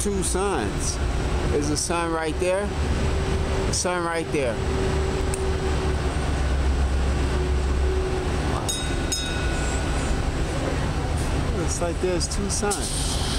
Two suns. There's a sun right there. A sun right there. Looks like there's two suns.